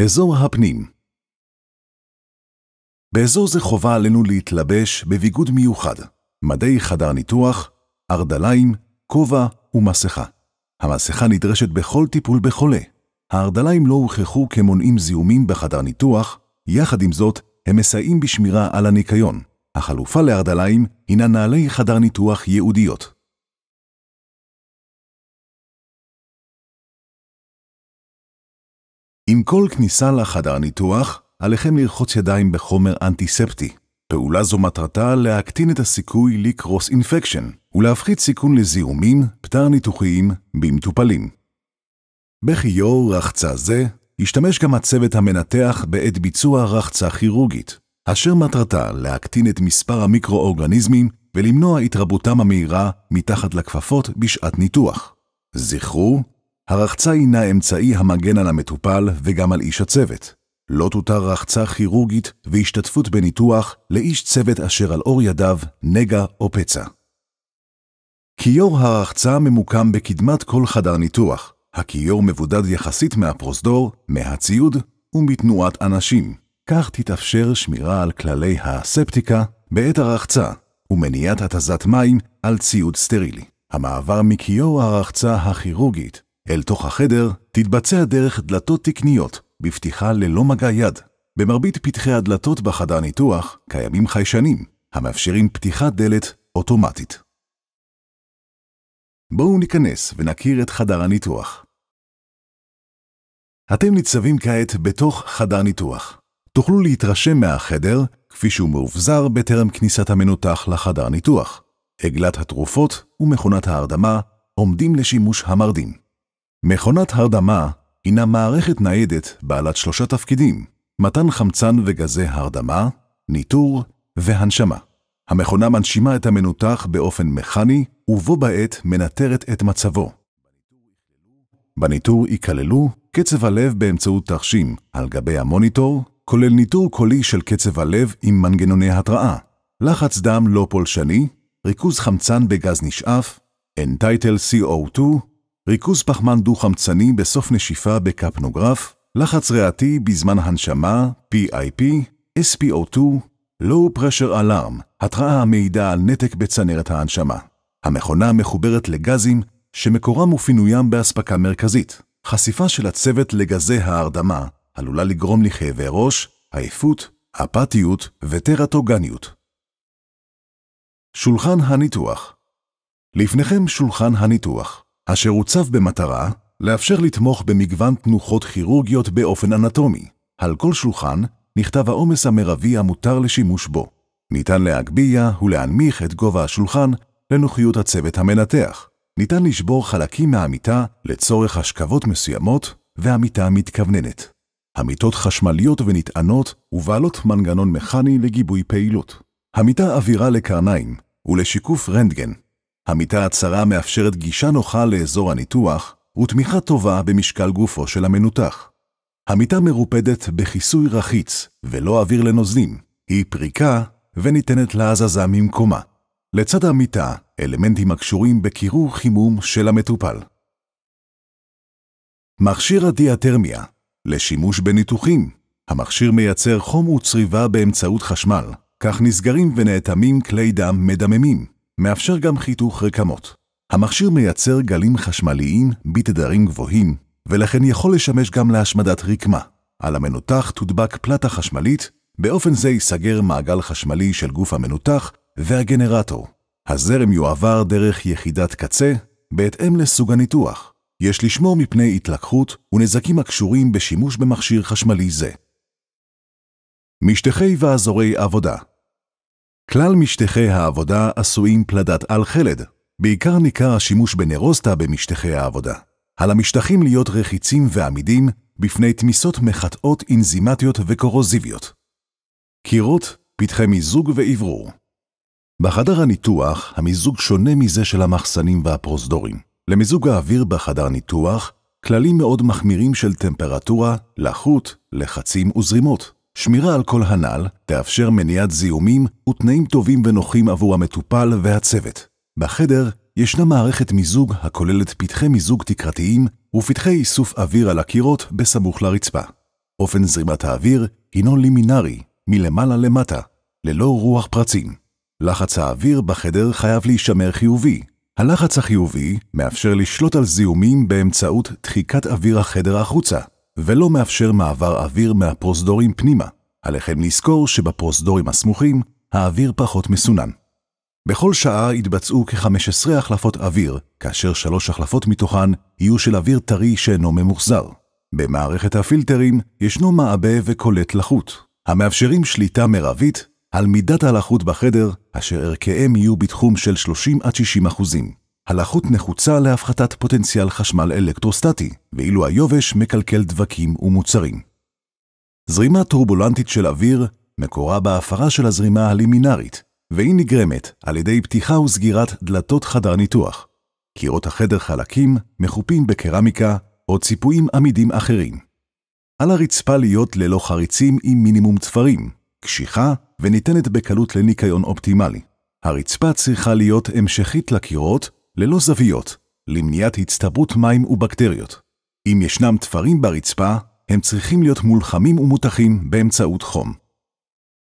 אזור הפנים באזור זה חובה עלינו להתלבש בביגוד מיוחד, מדי חדר ניתוח, ארדליים, כובע ומסכה. המסכה נדרשת בכל טיפול בחולה. הארדליים לא הוכחו כמונעים זיהומים בחדר ניתוח, יחד עם זאת, הם מסייעים בשמירה על הניקיון. החלופה לארדליים הינה נעלי חדר ניתוח ייעודיות. עם כל כניסה לחדר ניתוח, עליכם לרחוץ ידיים בחומר אנטיספטי. פעולה זו מטרתה להקטין את הסיכוי לקרוס אינפקשן ולהפחית סיכון לזיהומים, פטר ניתוחיים, במטופלים. בכיור רחצה זה השתמש גם הצוות המנתח בעת ביצוע רחצה כירורגית, אשר מטרתה להקטין את מספר המיקרואורגניזמים ולמנוע התרבותם המהירה מתחת לכפפות בשעת ניתוח. זכרו, הרחצה הינה אמצעי המגן על המטופל וגם על איש הצוות. לא תותר רחצה כירורגית והשתתפות בניתוח לאיש צוות אשר על אור ידיו נגע או פצע. כיור הרחצה ממוקם בקדמת כל חדר ניתוח. הכיור מבודד יחסית מהפרוזדור, מהציוד ומתנועת אנשים. כך תתאפשר שמירה על כללי הספטיקה בעת הרחצה ומניעת התזת מים על ציוד סטרילי. המעבר מכיור הרחצה הכירורגית אל תוך החדר תתבצע דרך דלתות תקניות בפתיחה ללא מגע יד. במרבית פתחי הדלתות בחדר ניתוח קיימים חיישנים, המאפשרים פתיחת דלת אוטומטית. בואו ניכנס ונכיר את חדר הניתוח. אתם ניצבים כעת בתוך חדר ניתוח. תוכלו להתרשם מהחדר כפי שהוא מאובזר בטרם כניסת המנותח לחדר ניתוח. עגלת התרופות ומכונת ההרדמה עומדים לשימוש המרדים. מכונת הרדמה הינה מערכת ניידת בעלת שלושה תפקידים, מתן חמצן וגזי הרדמה, ניטור והנשמה. המכונה מנשימה את המנותח באופן מכני, ובו בעת מנטרת את מצבו. בניטור ייכללו קצב הלב באמצעות תרשים על גבי המוניטור, כולל ניטור קולי של קצב הלב עם מנגנוני התראה, לחץ דם לא פולשני, ריכוז חמצן בגז נשאף, Entitle CO2, ריכוז פחמן דו-חמצני בסוף נשיפה בקפנוגרף, לחץ ריאתי בזמן הנשמה, PIP, SPO2, Low Pressure Alarm, התראה המעידה על נתק בצנרת ההנשמה. המכונה מחוברת לגזים שמקורם ופינוים באספקה מרכזית. חשיפה של הצוות לגזי ההרדמה עלולה לגרום לכאבי ראש, עייפות, אפתיות וטרטוגניות. שולחן הניתוח לפניכם שולחן הניתוח. אשר הוצב במטרה לאפשר לתמוך במגוון תנוחות כירורגיות באופן אנטומי. על כל שולחן נכתב העומס המרבי המותר לשימוש בו. ניתן להגביה ולהנמיך את גובה השולחן לנוחיות הצוות המנתח. ניתן לשבור חלקים מהמיטה לצורך השכבות מסוימות והמיטה מתכווננת. המיטות חשמליות ונטענות ובעלות מנגנון מכני לגיבוי פעילות. המיטה אווירה לקרניים ולשיקוף רנטגן המיטה הצרה מאפשרת גישה נוחה לאזור הניתוח ותמיכה טובה במשקל גופו של המנותח. המיטה מרופדת בכיסוי רחיץ ולא אוויר לנוזלים, היא פריקה וניתנת להזזה ממקומה. לצד המיטה, אלמנטים הקשורים בקירור חימום של המטופל. מכשיר הדיאטרמיה, לשימוש בניתוחים. המכשיר מייצר חום וצריבה באמצעות חשמל, כך נסגרים ונאטמים כלי דם מדממים. מאפשר גם חיתוך רקמות. המכשיר מייצר גלים חשמליים בתדרים גבוהים, ולכן יכול לשמש גם להשמדת רקמה. על המנותח תודבק פלטה חשמלית, באופן זה ייסגר מעגל חשמלי של גוף המנותח והגנרטור. הזרם יועבר דרך יחידת קצה, בהתאם לסוג הניתוח. יש לשמור מפני התלקחות ונזקים הקשורים בשימוש במכשיר חשמלי זה. משטחי ואזורי עבודה כלל משטחי העבודה עשויים פלדת על-חלד. בעיקר ניכר השימוש בנרוסטה במשטחי העבודה. על המשטחים להיות רחיצים ועמידים בפני תמיסות מחטאות אנזימטיות וקורוזיביות. קירות, פתחי מיזוג ואוורור. בחדר הניתוח, המיזוג שונה מזה של המחסנים והפרוזדורים. למיזוג האוויר בחדר ניתוח, כללים מאוד מחמירים של טמפרטורה, לחות, לחצים וזרימות. שמירה על כל הנ"ל תאפשר מניעת זיהומים ותנאים טובים ונוחים עבור המטופל והצוות. בחדר ישנה מערכת מיזוג הכוללת פתחי מיזוג תקרתיים ופתחי איסוף אוויר על הקירות בסמוך לרצפה. אופן זרימת האוויר הינו לימינרי, מלמעלה למטה, ללא רוח פרצים. לחץ האוויר בחדר חייב להישמר חיובי. הלחץ החיובי מאפשר לשלוט על זיהומים באמצעות דחיקת אוויר החדר החוצה, ולא מאפשר מעבר אוויר מהפרוזדורים פנימה. עליכם לזכור שבפרוזדורים הסמוכים האוויר פחות מסונן. בכל שעה יתבצעו כ-15 החלפות אוויר, כאשר שלוש החלפות מתוכן יהיו של אוויר טרי שאינו ממוחזר. במערכת הפילטרים ישנו מעבה וקולט לחות, המאפשרים שליטה מרבית על מידת הלחות בחדר, אשר ערכיהם יהיו בתחום של 30 עד 60 אחוזים. הלחות נחוצה להפחתת פוטנציאל חשמל אלקטרוסטטי, ואילו היובש מקלקל דבקים ומוצרים. זרימה טורבולנטית של אוויר מקורה בהפרה של הזרימה הלימינרית, והיא נגרמת על ידי פתיחה וסגירת דלתות חדר ניתוח. קירות החדר חלקים, מחופים בקרמיקה או ציפויים עמידים אחרים. על הרצפה להיות ללא חריצים עם מינימום תפרים, קשיחה וניתנת בקלות לניקיון אופטימלי. הרצפה צריכה להיות המשכית לקירות, ללא זוויות, למניעת הצטברות מים ובקטריות. אם ישנם תפרים ברצפה, הם צריכים להיות מולחמים ומותחים באמצעות חום.